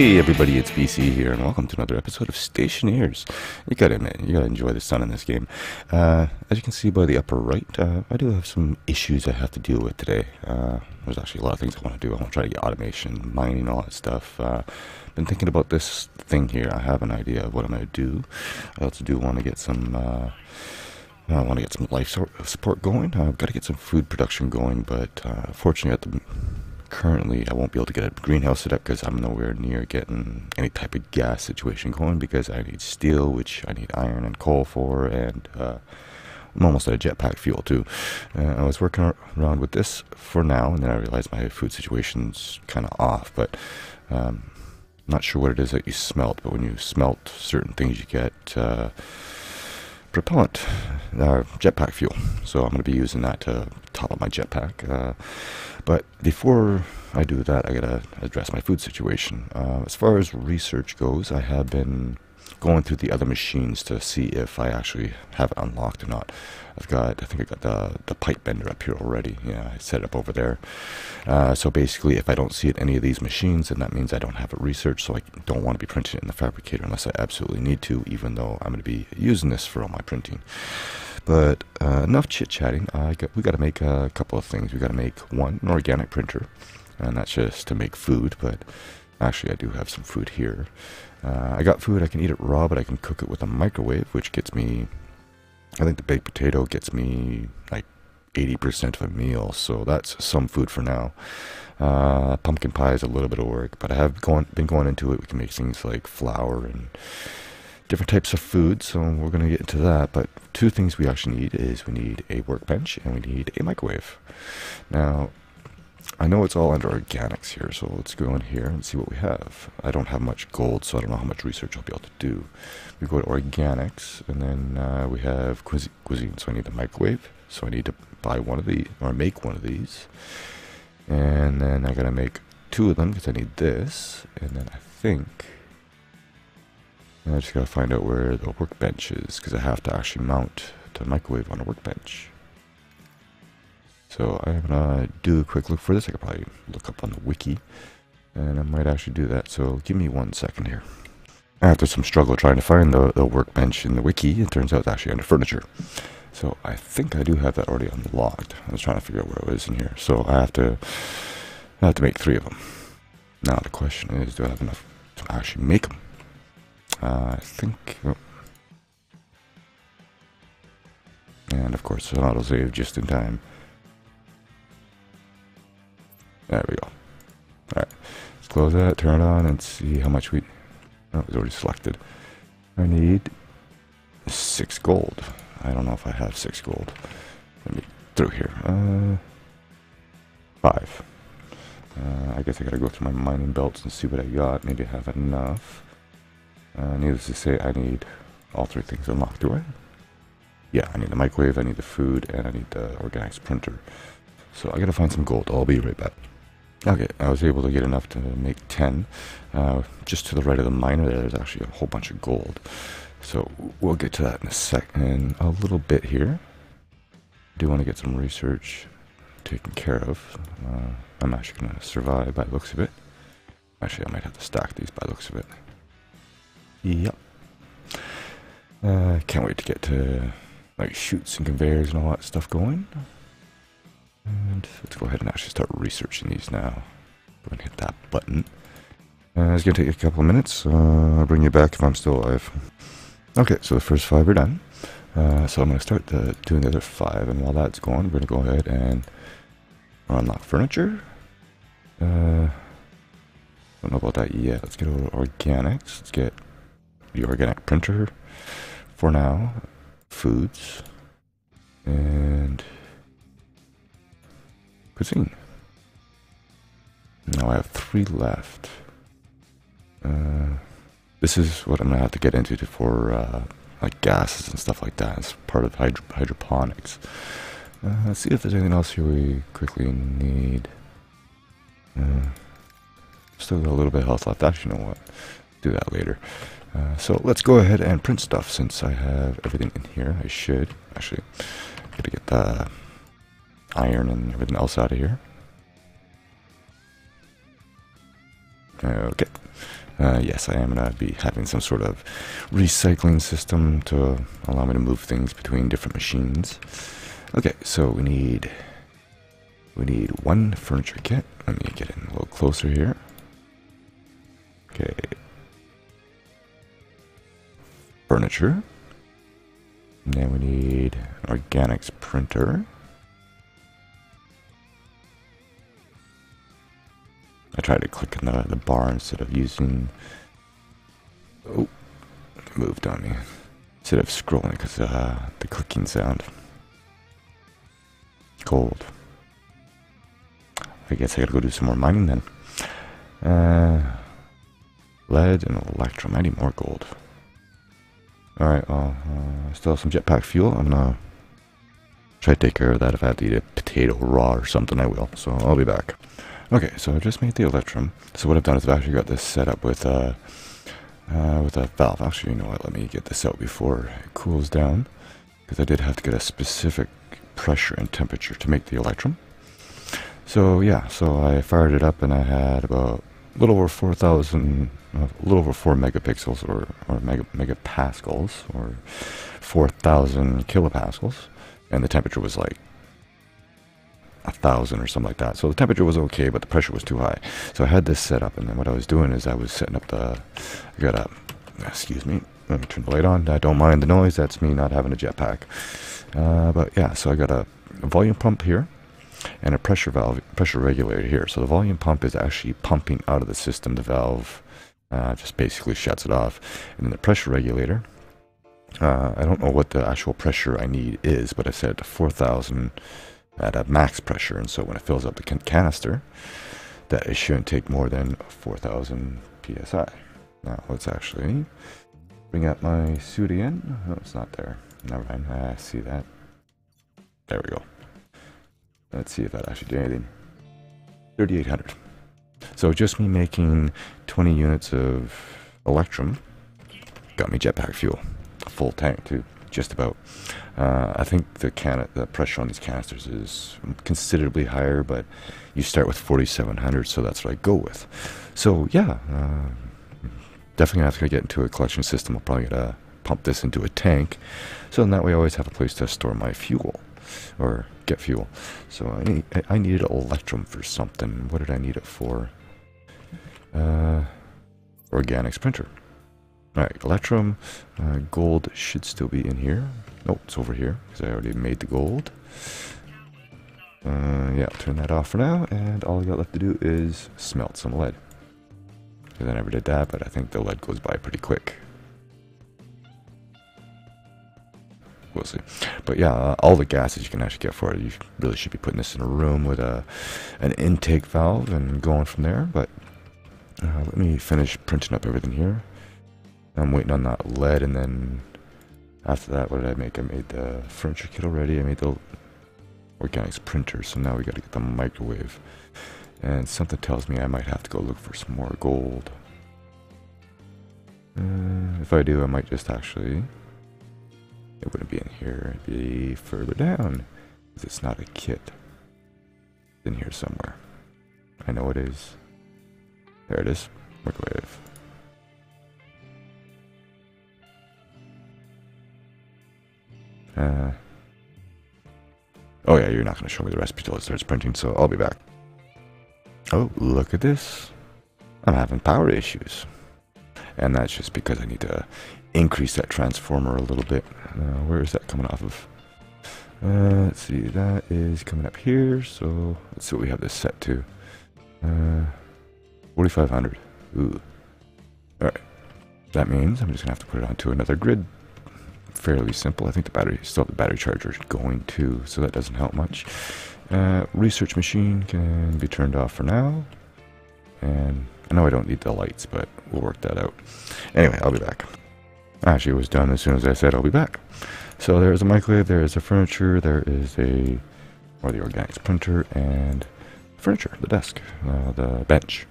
Hey everybody, it's BC here, and welcome to another episode of Stationeers. You gotta admit, you gotta enjoy the sun in this game. Uh, as you can see by the upper right, uh, I do have some issues I have to deal with today. Uh, there's actually a lot of things I want to do. I want to try to get automation, mining, all that stuff. Uh, been thinking about this thing here. I have an idea of what I'm gonna do. I also do want to get some. Uh, I want to get some life support going. I've got to get some food production going, but uh, fortunately, at the currently I won't be able to get a greenhouse set up because I'm nowhere near getting any type of gas situation going because I need steel, which I need iron and coal for, and uh, I'm almost out of jetpack fuel too. Uh, I was working around with this for now, and then I realized my food situation's kind of off, but um, not sure what it is that you smelt, but when you smelt certain things, you get uh, propellant, uh, jetpack fuel. So I'm going to be using that to top up my jetpack. Uh, but before I do that, I got to address my food situation. Uh, as far as research goes, I have been going through the other machines to see if I actually have it unlocked or not. I've got, I think I've got the, the pipe bender up here already. Yeah, I set it up over there. Uh, so basically, if I don't see it any of these machines, then that means I don't have it researched, so I don't want to be printing it in the fabricator unless I absolutely need to, even though I'm going to be using this for all my printing. But uh, enough chit-chatting. We got to make a couple of things. We got to make, one, an organic printer, and that's just to make food, but actually I do have some food here. Uh, I got food, I can eat it raw, but I can cook it with a microwave, which gets me, I think the baked potato gets me like 80% of a meal, so that's some food for now. Uh, pumpkin pie is a little bit of work, but I have gone, been going into it. We can make things like flour and different types of food, so we're going to get into that. But two things we actually need is we need a workbench and we need a microwave. Now, I know it's all under organics here, so let's go in here and see what we have. I don't have much gold, so I don't know how much research I'll be able to do. We go to organics, and then uh, we have cuisine, so I need a microwave, so I need to buy one of these, or make one of these. And then I gotta make two of them, because I need this, and then I think... I just gotta find out where the workbench is, because I have to actually mount the microwave on a workbench. So I'm gonna do a quick look for this. I could probably look up on the wiki, and I might actually do that. So give me one second here. After some struggle trying to find the, the workbench in the wiki, it turns out it's actually under furniture. So I think I do have that already unlocked. I was trying to figure out where it is in here. So I have to I have to make three of them. Now the question is, do I have enough to actually make them? Uh, I think. Oh. And of course, an autosave just in time. There we go. Alright, let's close that, turn it on, and see how much we... Oh, it's already selected. I need six gold. I don't know if I have six gold. Let me through here. Uh, five. Uh, I guess I gotta go through my mining belts and see what I got. Maybe I have enough. Uh, needless to say, I need all three things unlocked. Do I? Yeah, I need the microwave, I need the food, and I need the organics printer. So I gotta find some gold. I'll be right back. Okay, I was able to get enough to make 10. Uh, just to the right of the miner there, there's actually a whole bunch of gold. So we'll get to that in a sec, in a little bit here. Do want to get some research taken care of. Uh, I'm actually going to survive by the looks of it. Actually, I might have to stack these by looks of it. Yep. Uh, can't wait to get to like chutes and conveyors and all that stuff going. And let's go ahead and actually start researching these now. Go and hit that button. Uh, it's going to take a couple of minutes. Uh, I'll bring you back if I'm still alive. Okay, so the first five are done. Uh, so I'm going to start the, doing the other five, and while that's going, we're going to go ahead and unlock furniture. Uh, don't know about that yet. Let's get over to organics. Let's get the organic printer for now. Foods. And cuisine. Now I have three left. Uh, this is what I'm gonna have to get into for uh, like gases and stuff like that as part of hydro hydroponics. Uh, let's see if there's anything else here we quickly need. Uh, still got a little bit of health left. Actually, you know what? Do that later. Uh, so let's go ahead and print stuff since I have everything in here. I should actually gotta get the iron and everything else out of here. Okay. Uh, yes, I am going to be having some sort of recycling system to allow me to move things between different machines. Okay, so we need we need one furniture kit. Let me get in a little closer here. Okay. Furniture. And then we need an organics printer. I tried to click in the, the bar instead of using... Oh, moved on me. Instead of scrolling because uh, the clicking sound. Gold. I guess I gotta go do some more mining then. Uh, lead and electrum. I need more gold. Alright, well, uh, still have some jetpack fuel. I'm gonna try to take care of that. If I have to eat a potato raw or something, I will. So I'll be back. Okay, so I just made the electrum. So what I've done is I've actually got this set up with a, uh, uh, with a valve. Actually, you know what? Let me get this out before it cools down. Because I did have to get a specific pressure and temperature to make the electrum. So yeah, so I fired it up and I had about a little over 4,000, a little over 4 megapixels or, or mega, megapascals or 4,000 kilopascals. And the temperature was like a thousand or something like that. So the temperature was okay, but the pressure was too high. So I had this set up, and then what I was doing is I was setting up the. I got a. Excuse me. Let me turn the light on. I don't mind the noise. That's me not having a jetpack. Uh, but yeah, so I got a, a volume pump here and a pressure valve, pressure regulator here. So the volume pump is actually pumping out of the system. The valve uh, just basically shuts it off, and then the pressure regulator. Uh, I don't know what the actual pressure I need is, but I set it to 4,000 at a max pressure, and so when it fills up the can canister, that it shouldn't take more than 4,000 psi. Now let's actually bring up my suit again. No, it's not there. Never mind. I see that. There we go. Let's see if that actually did anything. 3,800. So just me making 20 units of Electrum got me jetpack fuel. Full tank too just about. Uh, I think the can the pressure on these canisters is considerably higher, but you start with 4700, so that's what I go with. So yeah, uh, definitely have to get into a collection system. I'll probably gotta pump this into a tank, so in that way I always have a place to store my fuel or get fuel. So I need I needed electrum for something. What did I need it for? Uh, organics printer. Alright, Electrum. Uh, gold should still be in here. Nope, it's over here, because I already made the gold. Uh, yeah, turn that off for now, and all I got left to do is smelt some lead. Because I never did that, but I think the lead goes by pretty quick. We'll see. But yeah, uh, all the gases you can actually get for it, you really should be putting this in a room with a an intake valve and going from there. But uh, let me finish printing up everything here. I'm waiting on that lead, and then after that, what did I make? I made the furniture kit already. I made the organics printer, so now we got to get the microwave. And something tells me I might have to go look for some more gold. Uh, if I do, I might just actually... It wouldn't be in here. It'd be further down. Because it's not a kit. It's in here somewhere. I know it is. There it is. Microwave. Uh, oh yeah, you're not going to show me the recipe till it starts printing, so I'll be back. Oh, look at this. I'm having power issues. And that's just because I need to increase that transformer a little bit. Uh, where is that coming off of? Uh, let's see, that is coming up here, so let's see what we have this set to. Uh, 4500. Ooh. Alright. That means I'm just going to have to put it onto another grid fairly simple. I think the battery, still the battery charger is going too, so that doesn't help much. Uh, research machine can be turned off for now. And I know I don't need the lights, but we'll work that out. Anyway, I'll be back. Actually, it was done as soon as I said I'll be back. So there's a microwave, there is a furniture, there is a, or the organics printer, and furniture, the desk, uh, the bench.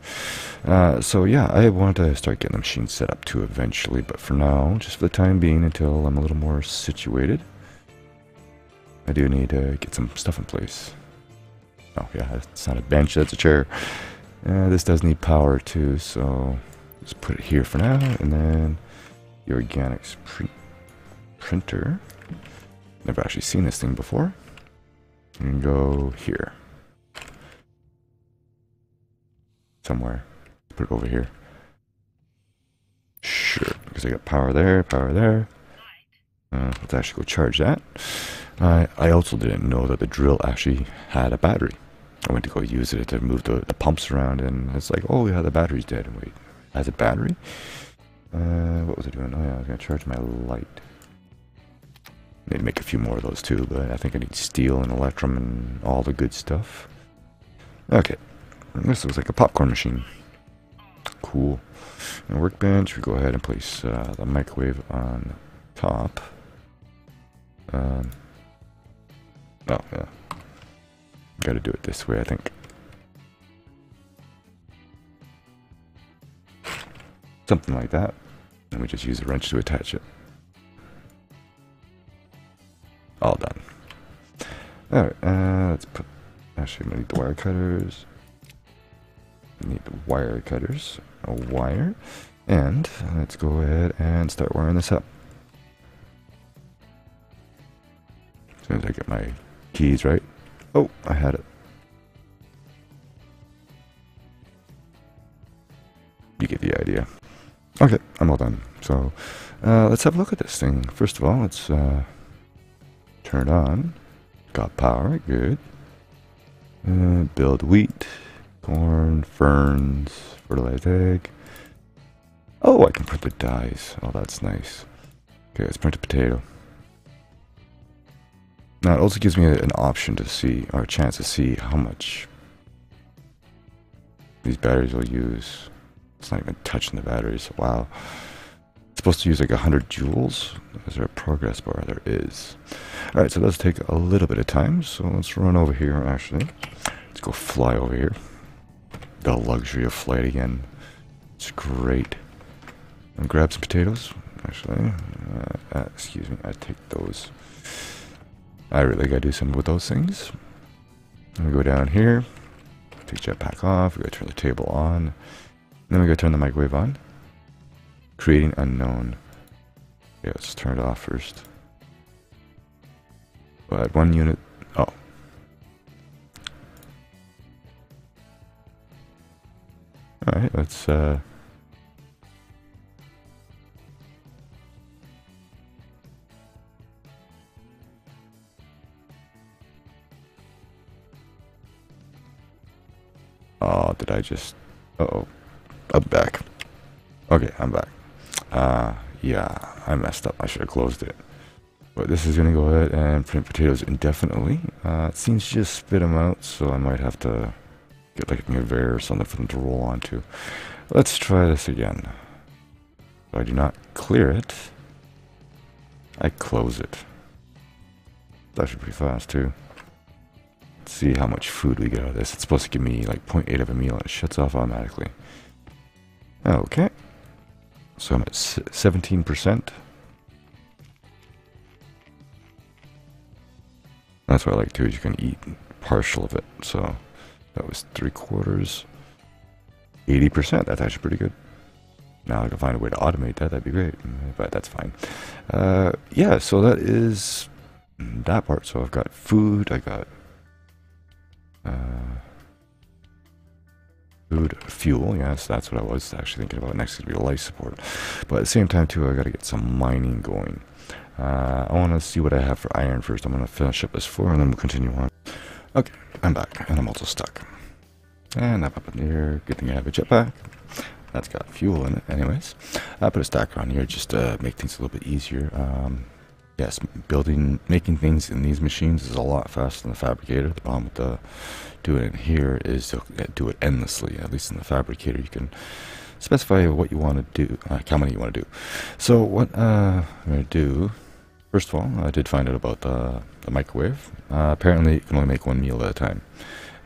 Uh, so yeah, I want to start getting the machine set up too eventually, but for now, just for the time being, until I'm a little more situated, I do need to get some stuff in place. Oh yeah, it's not a bench, that's a chair. Uh, this does need power too, so Just put it here for now, and then the organics print printer. Never actually seen this thing before. Can go here. Somewhere. Put it over here. Sure, because I got power there, power there. Uh, let's actually go charge that. I I also didn't know that the drill actually had a battery. I went to go use it to move the, the pumps around, and it's like, oh yeah, the battery's dead. And wait, has a battery? Uh, what was I doing? Oh yeah, I was gonna charge my light. Need to make a few more of those too, but I think I need steel and electrum and all the good stuff. Okay, this looks like a popcorn machine. Cool. And workbench, we go ahead and place uh, the microwave on top. Um, oh, yeah. Gotta do it this way, I think. Something like that. And we just use a wrench to attach it. All done. Alright, uh, let's put... Actually, we need the wire cutters. Need wire cutters. A wire. And let's go ahead and start wiring this up. As soon as I get my keys right. Oh, I had it. You get the idea. Okay, I'm all done. So, uh, let's have a look at this thing. First of all, let's uh, turn it on. Got power, good. Uh, build wheat, corn, ferns, fertilized egg. Oh, I can print the dyes. Oh, that's nice. Okay, let's print a potato. Now it also gives me an option to see, or a chance to see how much these batteries will use. It's not even touching the batteries. Wow. It's supposed to use like 100 joules. Is there a progress bar? There is. Alright, so let's take a little bit of time. So let's run over here, actually. Let's go fly over here. The luxury of flight again. It's great. And grab some potatoes, actually. Uh, uh, excuse me, I take those. I really gotta do something with those things. we go down here, take jetpack off, we gotta turn the table on, then we gotta turn the microwave on. Creating unknown. Yeah, let's turn it off first. Add one unit. Oh. Alright, let's uh Oh, did I just... Uh oh I'm back. Okay, I'm back. Uh, yeah, I messed up. I should have closed it. But this is to go ahead and print potatoes indefinitely. Uh, it seems to just spit them out, so I might have to get like a conveyor or something for them to roll onto. Let's try this again. I do not clear it, I close it. That should be fast too see how much food we get out of this. It's supposed to give me like 0.8 of a meal and it shuts off automatically. Okay. So I'm at 17%. That's what I like too, is you can eat partial of it. So that was three quarters. 80%, that's actually pretty good. Now I can find a way to automate that, that'd be great, but that's fine. Uh, yeah, so that is that part. So I've got food, I got uh, food, fuel. Yes, that's what I was actually thinking about. Next, gonna be life support. But at the same time, too, I got to get some mining going. Uh, I want to see what I have for iron first. I'm going to finish up this floor and then we'll continue on. Okay, I'm back, and I'm also stuck. And up up in here. Good thing I have a jetpack. That's got fuel in it, anyways. I put a stacker on here just to make things a little bit easier. Um, yes, building, making things in these machines is a lot faster than the fabricator. The problem with the doing it here is to do it endlessly. At least in the fabricator, you can specify what you want to do, uh, how many you want to do. So what uh, I'm going to do, first of all, I did find out about the, the microwave. Uh, apparently, you can only make one meal at a time.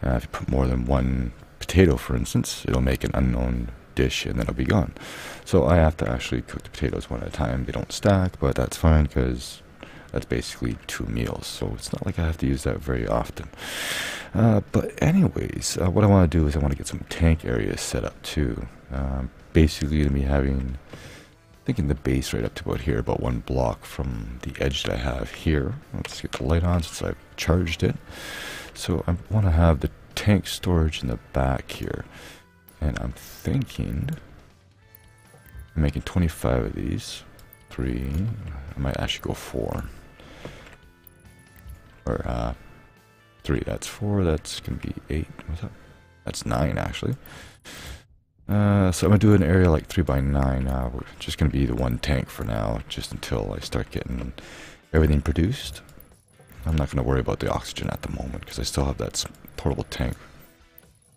Uh, if you put more than one potato, for instance, it'll make an unknown dish and then it'll be gone. So I have to actually cook the potatoes one at a time. They don't stack, but that's fine because That's basically two meals, so it's not like I have to use that very often. Uh, but anyways, uh, what I want to do is I want to get some tank areas set up too. Um, basically, to be having, thinking the base right up to about here, about one block from the edge that I have here. Let's get the light on since I've charged it. So I want to have the tank storage in the back here. And I'm thinking, I'm making 25 of these. Three, I might actually go four or uh, three. That's four. That's gonna be eight. What's that? That's nine actually. Uh, so I'm gonna do an area like three by nine. Uh, we're just gonna be the one tank for now, just until I start getting everything produced. I'm not gonna worry about the oxygen at the moment because I still have that portable tank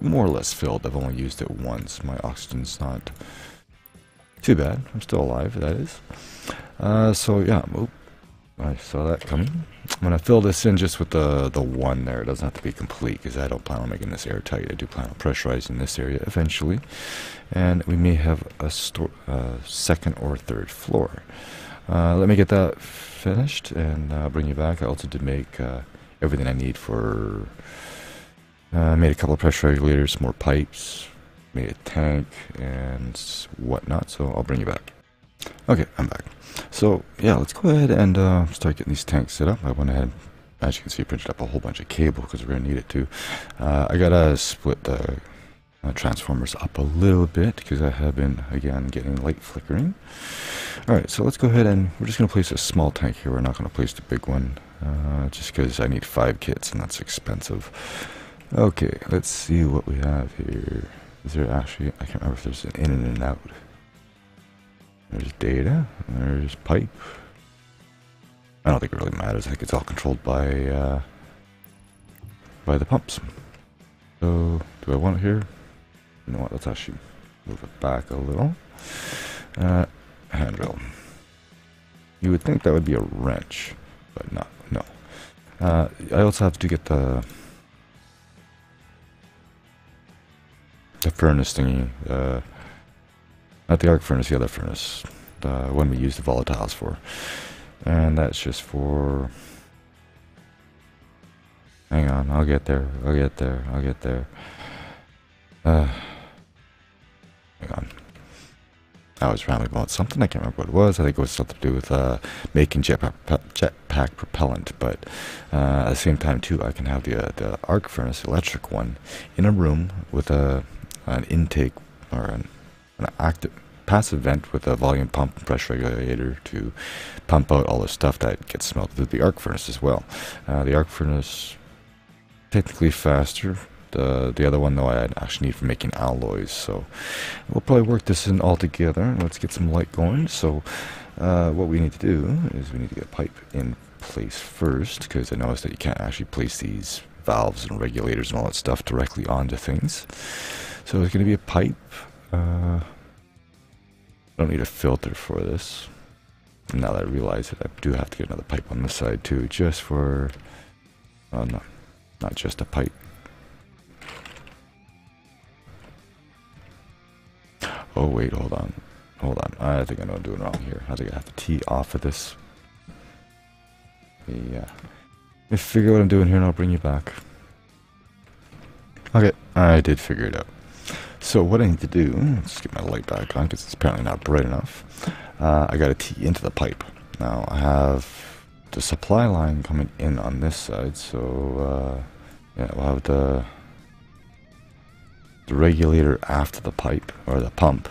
more or less filled. I've only used it once. My oxygen's not too bad. I'm still alive. That is. Uh, so yeah. I saw that coming. I'm going to fill this in just with the, the one there. It doesn't have to be complete because I don't plan on making this airtight. I do plan on pressurizing this area eventually. And we may have a uh, second or third floor. Uh, let me get that finished and uh, bring you back. I also did make uh, everything I need for... I uh, made a couple of pressure regulators, more pipes, made a tank and whatnot, so I'll bring you back. Okay, I'm back. So yeah, let's go ahead and uh, start getting these tanks set up. I went ahead, as you can see, printed up a whole bunch of cable because we're gonna need it too. Uh, I gotta split the uh, transformers up a little bit because I have been again getting light flickering. All right, so let's go ahead and we're just gonna place a small tank here. We're not gonna place the big one uh, just because I need five kits and that's expensive. Okay, let's see what we have here. Is there actually? I can't remember if there's an in and an out. There's data. There's pipe. I don't think it really matters. I think it's all controlled by uh, by the pumps. So, do I want it here? You know what? Let's actually move it back a little. Uh, handrail. You would think that would be a wrench, but not. No. Uh, I also have to get the the furnace thingy. Uh, not the arc furnace, the other furnace. The one we use the volatiles for. And that's just for... Hang on, I'll get there, I'll get there, I'll get there. Uh, hang on. I was rambling about something, I can't remember what it was. I think it was something to do with uh, making jetpack, jetpack propellant. But uh, at the same time, too, I can have the, uh, the arc furnace electric one in a room with a, an intake or an an active passive vent with a volume pump and pressure regulator to pump out all the stuff that gets melted through the arc furnace as well. Uh, the arc furnace technically faster. The the other one though I actually need for making alloys, so we'll probably work this in all together. And let's get some light going. So uh, what we need to do is we need to get a pipe in place first, because I noticed that you can't actually place these valves and regulators and all that stuff directly onto things. So it's going to be a pipe uh, I don't need a filter for this. Now that I realize it, I do have to get another pipe on this side too, just for, uh, no, not just a pipe. Oh wait, hold on, hold on. I think I know what I'm doing wrong here. I think I have to tee off of this. Yeah. Let me figure what I'm doing here and I'll bring you back. Okay, I did figure it out. So what I need to do, let's get my light back on because it's apparently not bright enough. Uh, I got to tee into the pipe. Now I have the supply line coming in on this side, so uh, yeah, we'll have the the regulator after the pipe or the pump.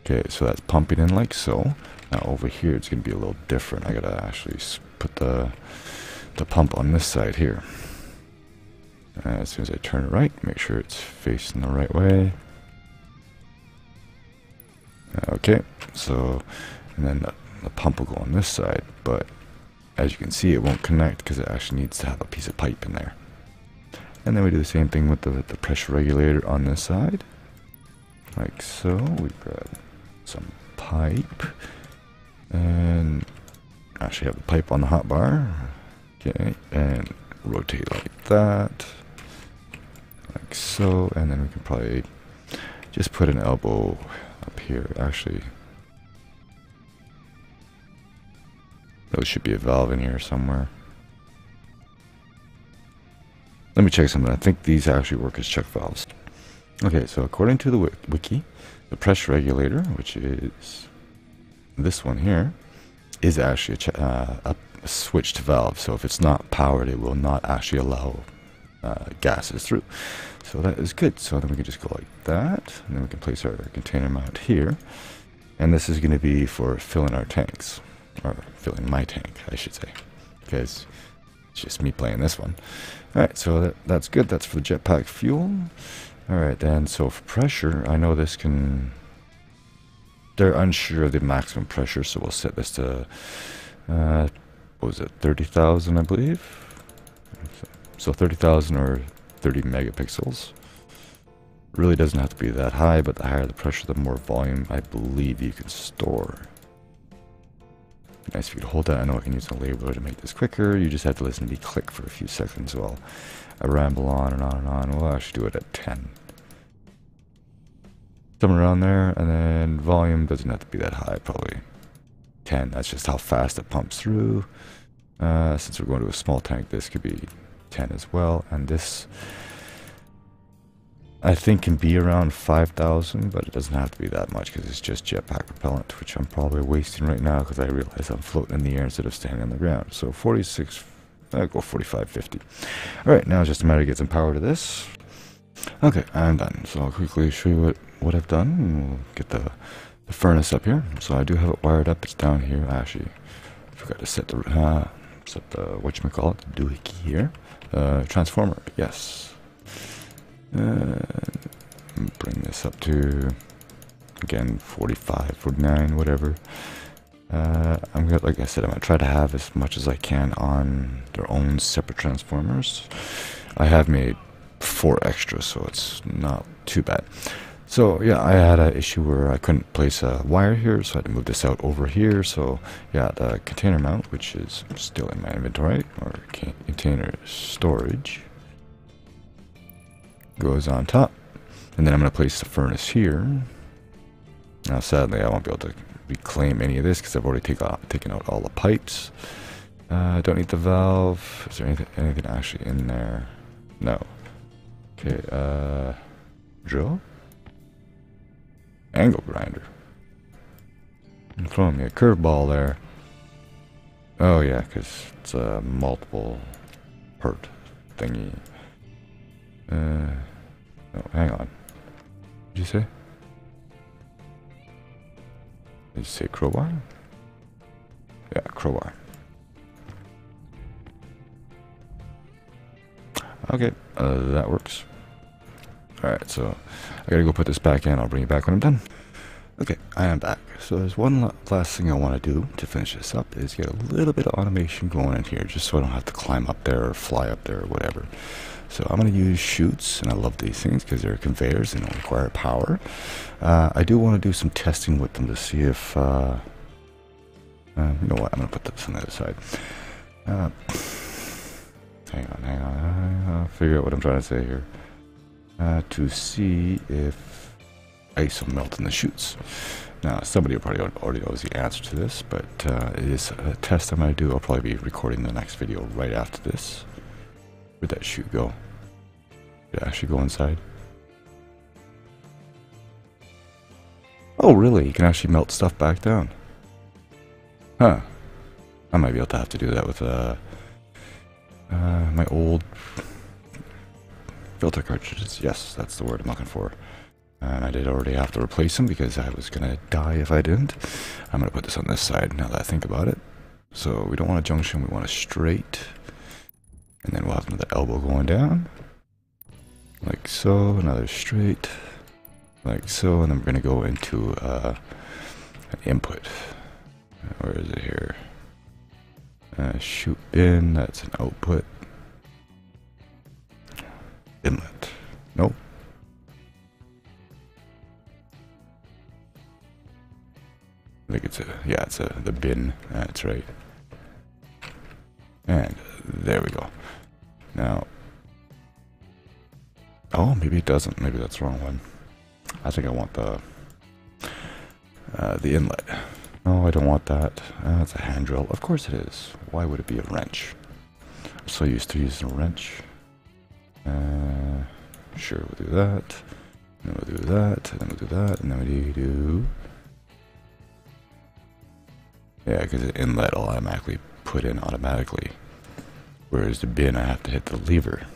Okay, so that's pumping in like so. Now over here it's gonna be a little different. I gotta actually put the the pump on this side here. Uh, as soon as I turn it right, make sure it's facing the right way. Okay, so, and then the, the pump will go on this side, but as you can see, it won't connect because it actually needs to have a piece of pipe in there. And then we do the same thing with the, the pressure regulator on this side. Like so, we grab some pipe and actually have the pipe on the hot bar. Okay, and rotate like that like so, and then we can probably just put an elbow up here, actually. There should be a valve in here somewhere. Let me check something. I think these actually work as check valves. Okay, so according to the wiki, the pressure regulator, which is this one here, is actually a, uh, a switched valve. So if it's not powered, it will not actually allow uh, gases through. So that is good. So then we can just go like that, and then we can place our container mount here. And this is going to be for filling our tanks, or filling my tank, I should say, because it's just me playing this one. Alright, so that, that's good. That's for the jetpack fuel. Alright then, so for pressure, I know this can... They're unsure of the maximum pressure, so we'll set this to... Uh, what was it, 30,000 I believe? So 30,000 or 30 megapixels. Really doesn't have to be that high, but the higher the pressure, the more volume I believe you can store. Nice if you could hold that. I know I can use a label to make this quicker. You just have to listen to me click for a few seconds while I ramble on and on and on. We'll actually do it at 10. Somewhere around there, and then volume doesn't have to be that high, probably 10. That's just how fast it pumps through. Uh, since we're going to a small tank, this could be 10 as well. And this, I think, can be around 5,000, but it doesn't have to be that much because it's just jetpack propellant, which I'm probably wasting right now because I realize I'm floating in the air instead of standing on the ground. So 46, I'll go 45, 50. All right, now it's just a matter of getting some power to this. Okay, I'm done. So I'll quickly show you what, what I've done. We'll get the, the furnace up here. So I do have it wired up. It's down here. I actually forgot to set the, uh, set the, whatchamacallit, the doohickey here. Uh, transformer, yes. Uh, bring this up to, again, 45, 49, whatever. Uh, I'm gonna, like I said, I'm gonna try to have as much as I can on their own separate transformers. I have made four extras, so it's not too bad. So yeah, I had an issue where I couldn't place a wire here, so I had to move this out over here. So yeah, the container mount, which is still in my inventory, or container storage, goes on top. And then I'm going to place the furnace here. Now sadly, I won't be able to reclaim any of this because I've already take out, taken out all the pipes. I uh, don't need the valve. Is there anything, anything actually in there? No. Okay, uh, drill? Angle grinder. I'm throwing me a curveball there. Oh yeah, because it's a multiple hurt thingy. Uh, oh, hang on. Did you say? Did you say crowbar? Yeah, crowbar. Okay, uh, that works. Alright, so I gotta go put this back in. I'll bring you back when I'm done. Okay, I am back. So there's one last thing I want to do to finish this up is get a little bit of automation going in here just so I don't have to climb up there or fly up there or whatever. So I'm going to use chutes, and I love these things because they're conveyors and don't require power. Uh, I do want to do some testing with them to see if... Uh, uh, you know what, I'm going to put this on the other side. Uh, hang on, hang on, I'll figure out what I'm trying to say here uh, to see if ice will melt in the chutes. Now, somebody probably already knows the answer to this, but uh, it is a test I'm going to do. I'll probably be recording the next video right after this. Where'd that chute go? Did it actually go inside? Oh, really? You can actually melt stuff back down. Huh. I might be able to have to do that with uh, uh, my old filter cartridges. Yes, that's the word I'm looking for. And I did already have to replace them because I was going to die if I didn't. I'm going to put this on this side now that I think about it. So we don't want a junction, we want a straight. And then we'll have another elbow going down. Like so, another straight. Like so, and then we're going to go into uh, an input. Where is it here? Uh, chute in, that's an output. Inlet. Nope. I think it's a, yeah, it's a, the bin. That's right. And there we go. Now, oh, maybe it doesn't. Maybe that's the wrong one. I think I want the, uh, the inlet. No, I don't want that. Uh, it's a hand drill. Of course it is. Why would it be a wrench? I'm so used to using a wrench. Uh, sure, we'll do that. And then we'll do that. And then we'll do that. And then we do... Yeah, because the inlet will automatically put in automatically. Whereas the bin, I have to hit the lever.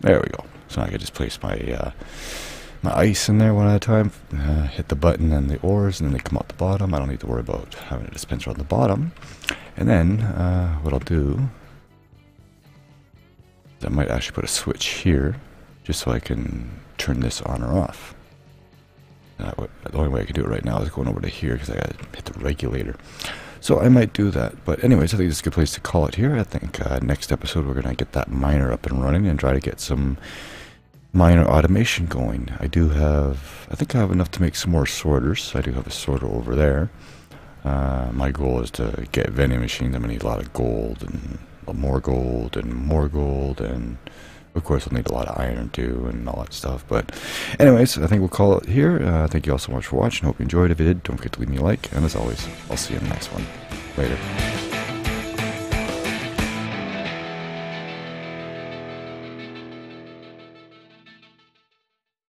There we go. So I can just place my uh, my ice in there one at a time, uh, hit the button and the ores, and then they come out the bottom. I don't need to worry about having a dispenser on the bottom. And then uh, what I'll do, I might actually put a switch here, just so I can turn this on or off. The only way I can do it right now is going over to here because I got to hit the regulator. So I might do that. But anyways, I think it's a good place to call it here. I think uh, next episode we're going to get that miner up and running and try to get some miner automation going. I do have, I think I have enough to make some more sorters. I do have a sorter over there. Uh, my goal is to get vending machines. I'm going to need a lot of gold and more gold and more gold and of course, we'll need a lot of iron too and all that stuff. But anyways, I think we'll call it here. Uh, thank you all so much for watching. Hope you enjoyed. If you did, don't forget to leave me a like. And as always, I'll see you in the next one. Later.